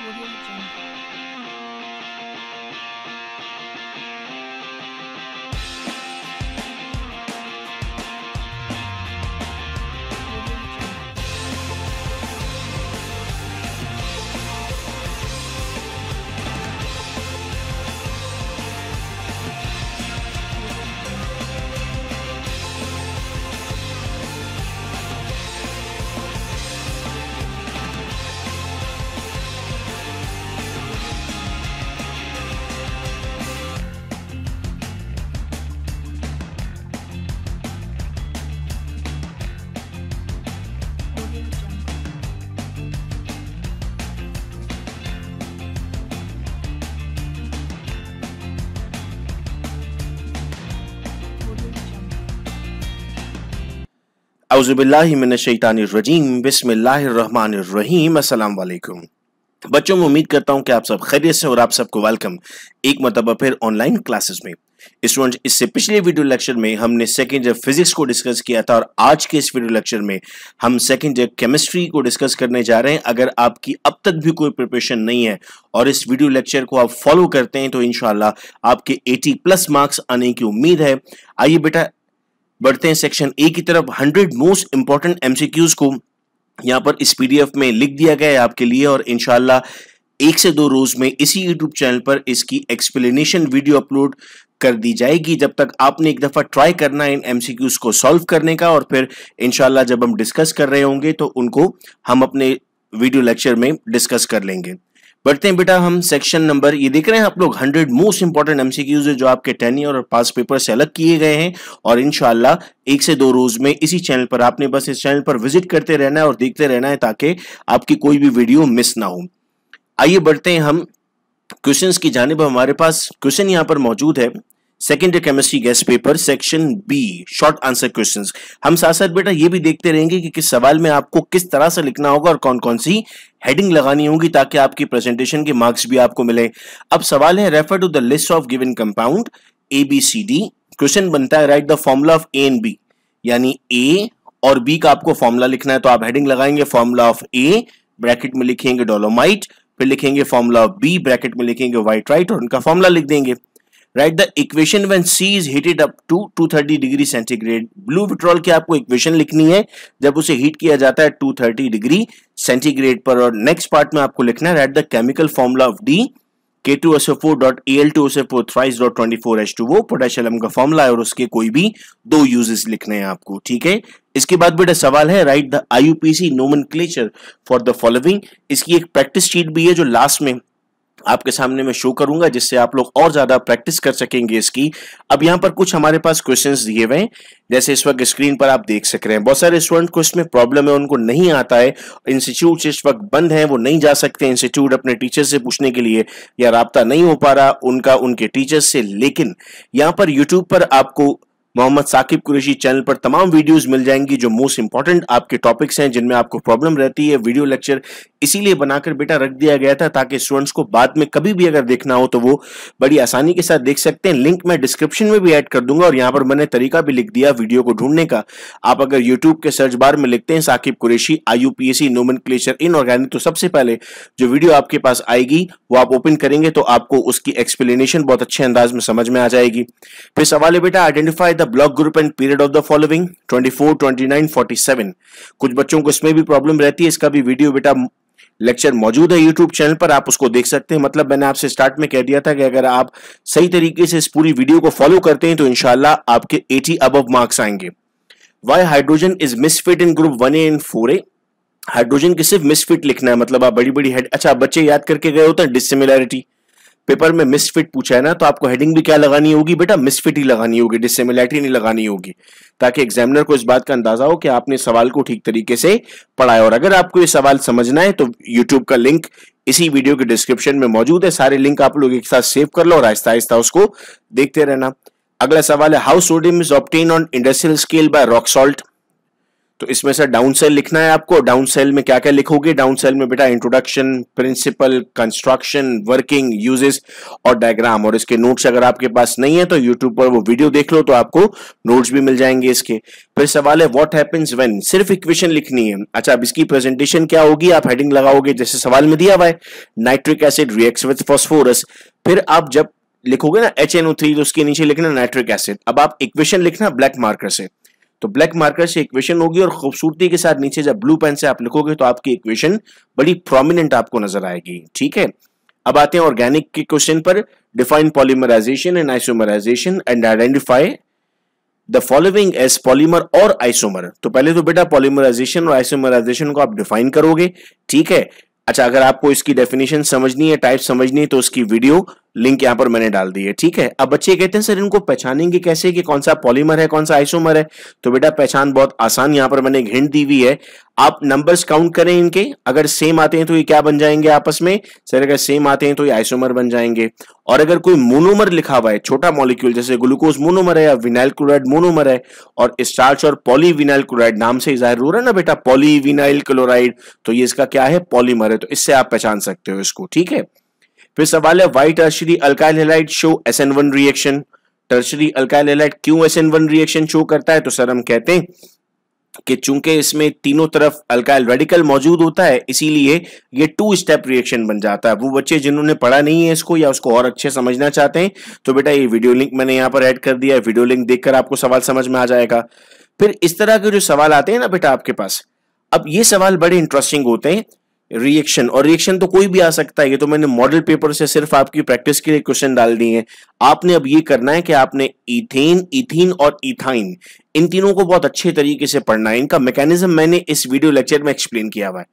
Audio Jungle. अस्सलाम वालेकुम बच्चों, में उम्मीद करता हूँ कि आप सब खैरियत से और आप सबको वेलकम एक मरतबा फिर ऑनलाइन क्लासेस में। स्टूडेंट इससे पिछले वीडियो लेक्चर में हमने सेकंड ईयर फिजिक्स को डिस्कस किया था और आज के इस वीडियो लेक्चर में हम सेकेंड ईयर केमिस्ट्री को डिस्कस करने जा रहे हैं। अगर आपकी अब तक भी कोई प्रिपरेशन नहीं है और इस वीडियो लेक्चर को आप फॉलो करते हैं तो इनशाला आपके 80 प्लस मार्क्स आने की उम्मीद है। आइए बेटा बढ़ते हैं सेक्शन ए की तरफ़। 100 मोस्ट इंपॉर्टेंट एमसीक्यूज को यहाँ पर इस पीडीएफ में लिख दिया गया है आपके लिए और इनशाला एक से दो रोज में इसी यूट्यूब चैनल पर इसकी एक्सप्लेनेशन वीडियो अपलोड कर दी जाएगी। जब तक आपने एक दफ़ा ट्राई करना है इन एमसीक्यूज को सॉल्व करने का और फिर इनशाला जब हम डिस्कस कर रहे होंगे तो उनको हम अपने वीडियो लेक्चर में डिस्कस कर लेंगे। बढ़ते हैं बेटा हम सेक्शन नंबर ये देख रहे हैं आप लोग 100 मोस्ट इंपॉर्टेंट एमसीक्यूज है जो आपके टेन ईयर और पास पेपर से अलग किए गए हैं और इनशाला एक से दो रोज में इसी चैनल पर आपने बस इस चैनल पर विज़िट करते रहना है और देखते रहना है ताकि आपकी कोई भी वीडियो मिस ना हो। आइए बढ़ते हैं हम क्वेश्चंस की जानब हमारे पास। क्वेश्चन यहाँ पर मौजूद है। Second year chemistry guess paper section B short answer questions हम साथ साथ बेटा ये भी देखते रहेंगे कि किस सवाल में आपको किस तरह से लिखना होगा और कौन कौन सी हेडिंग लगानी होगी ताकि आपकी प्रेजेंटेशन के मार्क्स भी आपको मिले। अब सवाल है refer to the list of given compound A B C D question बनता है write the formula of A and B यानी ए और बी का आपको फॉर्मूला लिखना है तो आप हेडिंग लगाएँगे फॉर्मूला ऑफ़ ए ब्रैकेट में लिखेंगे डोलोमाइट फिर लिखेंगे फॉर्मूला ऑफ़ बी ब्रैकेट में लिखेंगे व्हाइट राइट और उनका फॉर्मूला लिख देंगे। Write the equation when C is heated up to 230 degree centigrade blue vitriol की आपको इक्वेशन लिखनी है। जब उसे हीट किया जाता है 230 डिग्री सेंटीग्रेड पर और नेक्स्ट पार्ट में आपको लिखना है write the chemical formula of D K2SO4.Al2SO4 thrice.24H2O potassium का फॉर्मूला है और उसके कोई भी दो यूजेस लिखने हैं आपको, ठीक है? इसके बाद बेटा सवाल है write the I U PC IUPAC nomenclature for the following इसकी एक प्रैक्टिस शीट भी है जो लास्ट में आपके सामने मैं शो करूँगा, जिससे आप लोग और ज़्यादा प्रैक्टिस कर सकेंगे इसकी। अब यहाँ पर कुछ हमारे पास क्वेश्चंस दिए हुए हैं। जैसे इस वक्त स्क्रीन पर आप देख सक रहे हैं। बहुत सारे स्टूडेंट को इसमें प्रॉब्लम है, उनको नहीं आता है। इंस्टीट्यूट इस वक्त बंद है, वो नहीं जा सकते इंस्टीट्यूट अपने टीचर से पूछने के लिए। या रहा नहीं हो पा रहा उनका, उनके टीचर से। लेकिन यहाँ पर यूट्यूब पर आपको मोहम्मद साकिब कुरेशी चैनल पर तमाम वीडियोस मिल जाएँगी जो मोस्ट इंपॉर्टेंट आपके टॉपिक्स हैं, जिनमें आपको प्रॉब्लम रहती है। वीडियो लेक्चर इसीलिए बनाकर बेटा रख दिया गया था ताकि स्टूडेंट्स को बाद में कभी भी अगर देखना हो तो वो बड़ी आसानी के साथ देख सकते हैं। लिंक मैं डिस्क्रिप्शन में भी ऐड कर दूँगा और यहाँ पर मैंने तरीका भी लिख दिया वीडियो को ढूँढने का। आप अगर यूट्यूब के सर्च बार में लिखते हैं Saqib Qureshi I U P S तो सबसे पहले जो वीडियो आपके पास आएगी, वो आप ओपन करेंगे तो आपको उसकी एक्सप्लेनेशन बहुत अच्छे अंदाज में समझ में आ जाएगी। फिर सवाल है बेटा identify the block group and period of the following 24, 29, 47 कुछ बच्चों को इसमें भी प्रॉब्लम रहती है इसका भी वीडियो बेटा लेक्चर मौजूद है यूट्यूब चैनल पर आप उसको देख सकते हैं। मतलब मैंने आपसे स्टार्ट में कह दिया था कि अगर आप सही तरीके से इस पूरी वीडियो को फॉलो करते हैं तो इनशाला आपके 80 अबव मार्क्स आएँगे। Why hydrogen is misfit in group one A and four A hydrogen की सिर्फ़ मिसफिट लिखना है मतलब आप बड़ी बड़ी हेड अच्छा बच्चे याद करके गए होते हैं डिसिमिलैरिटी पेपर में मिसफिट पूछा है ना तो आपको हेडिंग भी क्या लगानी होगी बेटा? मिसफिट ही लगानी होगी डिसिमिलैरिटी नहीं लगानी होगी। ताकि एग्जामिनर को इस बात का अंदाज़ा हो कि आपने सवाल को ठीक तरीके से पढ़ाया। और अगर आपको ये सवाल समझना है तो यूट्यूब का लिंक इसी वीडियो के डिस्क्रिप्शन में मौजूद है। सारे लिंक आप लोग एक साथ सेव कर लो और आहिस्ता आहिस्ता उसको देखते रहना। अगला सवाल है how sodium is obtained on industrial scale by rock salt तो इसमें सर डाउन सेल लिखना है आपको। डाउन सेल में क्या क्या लिखोगे? डाउन सेल में बेटा introduction principle construction working uses और डायग्राम और इसके नोट्स अगर आपके पास नहीं है तो यूट्यूब पर वो वीडियो देख लो तो आपको नोट्स भी मिल जाएँगे इसके। फिर सवाल है व्हाट हैपेंस व्हेन सिर्फ़ इक्वेशन लिखनी है। अच्छा अब इसकी प्रेजेंटेशन क्या होगी? आप हेडिंग लगाओगे, जैसे सवाल में दिया हुआ है nitric acid reacts with phosphorus फिर आप जब लिखोगे ना एच एन थ्री तो उसके नीचे लिखना नाइट्रिक एसिड अब आप इक्वेशन लिखना ब्लैक मार्कर से। तो ब्लैक मार्कर से इक्वेशन होगी और खूबसूरती के साथ नीचे जब ब्लू पेन से आप लिखोगे तो आपकी इक्वेशन बड़ी प्रोमिनेंट आपको नज़र आएगी, ठीक है? अब आते हैं ऑर्गेनिक के क्वेश्चन पर define polymerisation and isomerisation and identify the following as polymer और आइसोमर तो पहले तो बेटा पॉलीमराइजेशन और आइसोमराइजेशन को आप डिफाइन करोगे, ठीक है? अच्छा अगर आपको इसकी डेफिनेशन समझनी है टाइप समझनी है तो उसकी वीडियो लिंक यहाँ पर मैंने डाल दी है, ठीक है? अब बच्चे कहते हैं, सर, इनको पहचानेंगे कैसे कि कौन सा पॉलीमर है, कौन सा आइसोमर है? तो बेटा, पहचान बहुत आसान यहाँ पर मैंने हिंट दी हुई है। आप नंबर्स काउंट करें इनके। अगर सेम आते हैं तो ये क्या बन जाएँगे आपस में? सर, अगर सेम आते हैं तो ये आइसोमर बन जाएँगे। और अगर कोई मोनोमर लिखा हुआ है, छोटा मॉलिक्यूल जैसे ग्लूकोज मोनोमर है या विनाइल क्लोराइड मोनोमर है, और स्टार्च और पॉलीविनाइल क्लोराइड नाम से ज़ाहिर हो रहा है ना बेटा पॉलीविनाइल क्लोराइड तो ये इसका क्या है? पॉलीमर है। तो इससे आप पहचान सकते हो इसको, ठीक है? फिर सवाल है why tertiary alkyl halide show S N one reaction tertiary alkyl halide क्यों S N one reaction show करता है? तो सर हम कहते हैं कि चूँकि इसमें तीनों तरफ़ अल्काइल रेडिकल मौजूद होता है, इसीलिए ये टू स्टेप रिएक्शन बन जाता है। वो बच्चे जिन्होंने पढ़ा नहीं है इसको या उसको और अच्छे समझना चाहते हैं तो बेटा ये वीडियो लिंक मैंने यहाँ पर ऐड कर दिया है। वीडियो लिंक देखकर आपको सवाल समझ में आ जाएगा। फिर इस तरह के जो सवाल आते हैं ना बेटा आपके पास, अब ये सवाल बड़े इंटरेस्टिंग होते हैं। रिएक्शन और रिएक्शन तो कोई भी आ सकता है, ये तो मैंने मॉडल पेपर से सिर्फ़ आपकी प्रैक्टिस के लिए क्वेश्चन डाल दिए हैं। आपने अब ये करना है कि आपने इथेन इथीन और इथाइन इन तीनों को बहुत अच्छे तरीके से पढ़ना है। इनका मैकेनिज्म मैंने इस वीडियो लेक्चर में एक्सप्लेन किया हुआ है।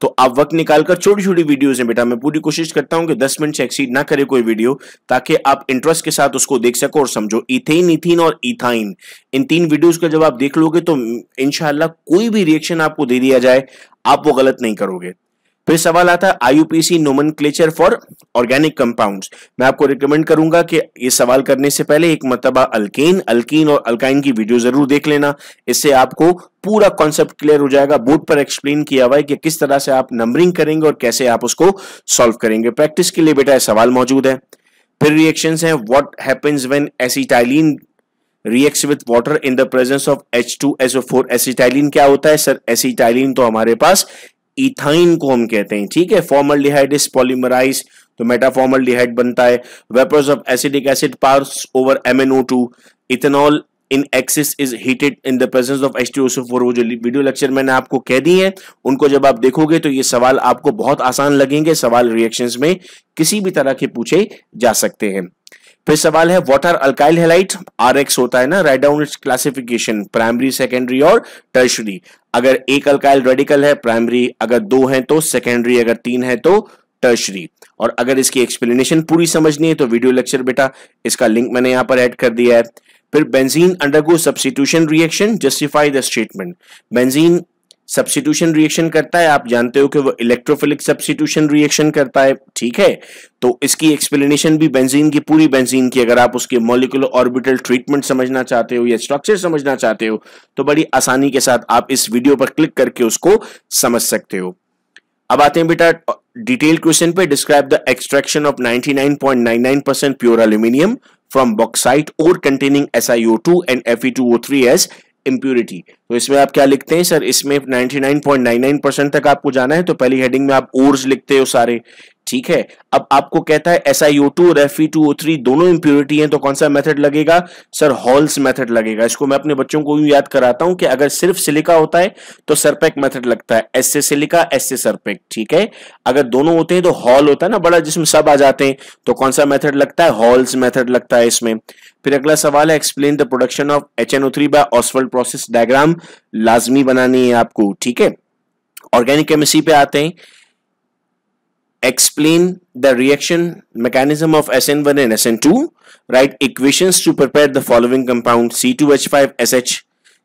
तो आप वक्त निकालकर छोटी छोटी वीडियोस हैं बेटा, मैं पूरी कोशिश करता हूँ कि 10 मिनट से एक्सीड ना करे कोई वीडियो ताकि आप इंटरेस्ट के साथ उसको देख सको और समझो। इथेन इथिन और इथाइन इन तीन वीडियोस का जब आप देख लोगे तो इनशाला कोई भी रिएक्शन आपको दे दिया जाए, आप वो गलत नहीं करोगे। फिर सवाल आता है IUPAC nomenclature for organic compounds मैं आपको रिकमेंड करूँगा कि ये सवाल करने से पहले एक मतबा अल्केन अल्कीन और अल्काइन की वीडियो ज़रूर देख लेना। इससे आपको पूरा कॉन्सेप्ट क्लियर हो जाएगा। बोर्ड पर एक्सप्लेन किया हुआ है कि किस तरह से आप नंबरिंग करेंगे और कैसे आप उसको सॉल्व करेंगे। प्रैक्टिस के लिए बेटा सवाल मौजूद है। फिर रिएक्शन है what happens when acetylene react with water in the presence of H2SO4 acetylene क्या होता है? सर एसिटाइलिन तो हमारे पास इथाइन को हम कहते हैं, ठीक है? फॉर्मल इज़ पॉलीमराइज तो मेटाफॉर्मल बनता है। Vapours of acidic acid pass over MnO2 ethanol in excess is heated in the presence of H2SO4 वो जो वीडियो लेक्चर मैंने आपको कह दी है, उनको जब आप देखोगे तो ये सवाल आपको बहुत आसान लगेंगे, सवाल रिएक्शंस में किसी भी तरह के पूछे जा सकते हैं। फिर सवाल है what are alkyl halide R X होता है ना write down its classification primary secondary और टर्शरी अगर एक अल्काइल रेडिकल है प्राइमरी अगर दो है तो सेकेंडरी अगर तीन है तो टर्शरी और अगर इसकी एक्सप्लेनेशन पूरी समझनी है तो वीडियो लेक्चर बेटा, इसका लिंक मैंने यहाँ पर ऐड कर दिया है. फिर benzene undergo substitution reaction justify the statement benzene substitution reaction करता है। आप जानते हो कि वो इलेक्ट्रोफिलिक सब्सिट्यूशन रिएक्शन करता है, ठीक है? तो इसकी एक्सप्लेनेशन भी बेंजीन की, पूरी बेंजीन की। अगर आप उसके मोलिकुलर ऑर्बिटल ट्रीटमेंट समझना चाहते हो या स्ट्रक्चर समझना चाहते हो तो बड़ी आसानी के साथ आप इस वीडियो पर क्लिक करके उसको समझ सकते हो। अब आते हैं बेटा डिटेल क्वेश्चन पे। Describe the extraction of 99.99% pure aluminium from bauxite और containing SiO2 and Fe2O3 as impurity तो इसमें आप क्या लिखते हैं, सर? इसमें 99.99 परसेंट तक आपको जाना है तो पहली हेडिंग में आप ओर्स लिखते हो सारे। ठीक है? अब आपको कहता है एस आई ओ टू और एफ़ टू ओ थ्री दोनों इंप्योरिटी हैं तो कौन सा मेथड लगेगा? सर हॉल्स मेथड लगेगा। इसको मैं अपने बच्चों को यूँ याद कराता हूँ कि अगर सिर्फ़ सिलिका होता है तो सरपेक मेथड लगता है। एस से सिलिका एस से सरपेक ठीक है? अगर दोनों होते हैं तो हॉल होता है ना, बड़ा जिसमें सब आ जाते हैं तो कौन सा मेथड लगता है? हॉल्स मेथड लगता है इसमें। फिर अगला सवाल है explain the production of H N O three by Ostwald process diagram लाजमी बनानी है आपको, ठीक है? ऑर्गेनिक केमिस्ट्री पे आते हैं। Explain the reaction mechanism of SN1 and SN2 write equations to prepare the following compound C2H5SH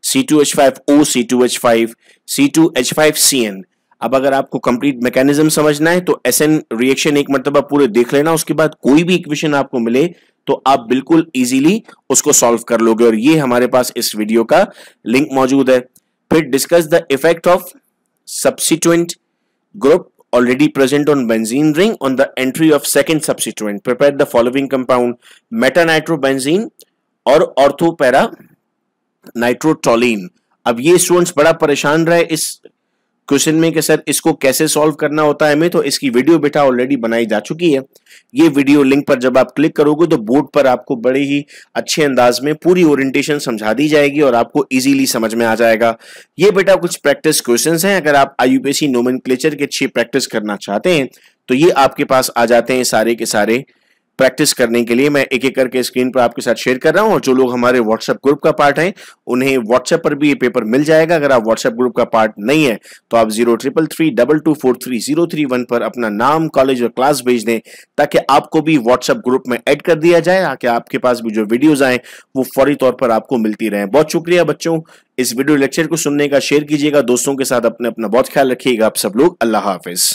C2H5O C2H5 C2H5CN अब अगर आपको कंप्लीट मैकेनिज्म समझना है तो एस एन रिएक्शन एक मरतबा पूरे देख लेना, उसके बाद कोई भी इक्वेशन आपको मिले तो आप बिल्कुल इजीली उसको सॉल्व कर लोगे। और ये हमारे पास इस वीडियो का लिंक मौजूद है। फिर discuss the effect of subsequent group already present on benzene ring on the entry of second substituent prepare the following compound metanitrobenzene और ऑर्थोपैरा नाइट्रोटोलिन अब ये स्टूडेंट्स बड़ा परेशान रहे इस क्वेश्चन में कि सर इसको कैसे सॉल्व करना होता है हमें तो इसकी वीडियो बेटा ऑलरेडी बनाई जा चुकी है। ये वीडियो लिंक पर जब आप क्लिक करोगे तो बोर्ड पर आपको बड़े ही अच्छे अंदाज में पूरी ओरिएंटेशन समझा दी जाएगी और आपको इजीली समझ में आ जाएगा। ये बेटा कुछ प्रैक्टिस क्वेश्चंस हैं। अगर आप आईयूपीएससी नोमेनक्लेचर के अच्छी प्रैक्टिस करना चाहते हैं तो ये आपके पास आ जाते हैं सारे के सारे। प्रैक्टिस करने के लिए मैं एक एक करके स्क्रीन पर आपके साथ शेयर कर रहा हूँ और जो लोग हमारे व्हाट्सएप ग्रुप का पार्ट हैं, उन्हें व्हाट्सएप पर भी ये पेपर मिल जाएगा। अगर आप व्हाट्सएप ग्रुप का पार्ट नहीं है तो आप zero triple three double two four three zero three one पर अपना नाम कॉलेज और क्लास भेज दें, ताकि आपको भी व्हाट्सएप ग्रुप में एड कर दिया जाए, ताकि आपके पास भी जो वीडियोज़ आए, वो फौरी तौर पर आपको मिलती रहे। बहुत शुक्रिया बच्चों, इस वीडियो लेक्चर को सुनने का शेयर कीजिएगा, दोस्तों के साथ अपने अपना बहुत ख्याल रखिएगा आप सब लोग। अल्लाह हाफिज।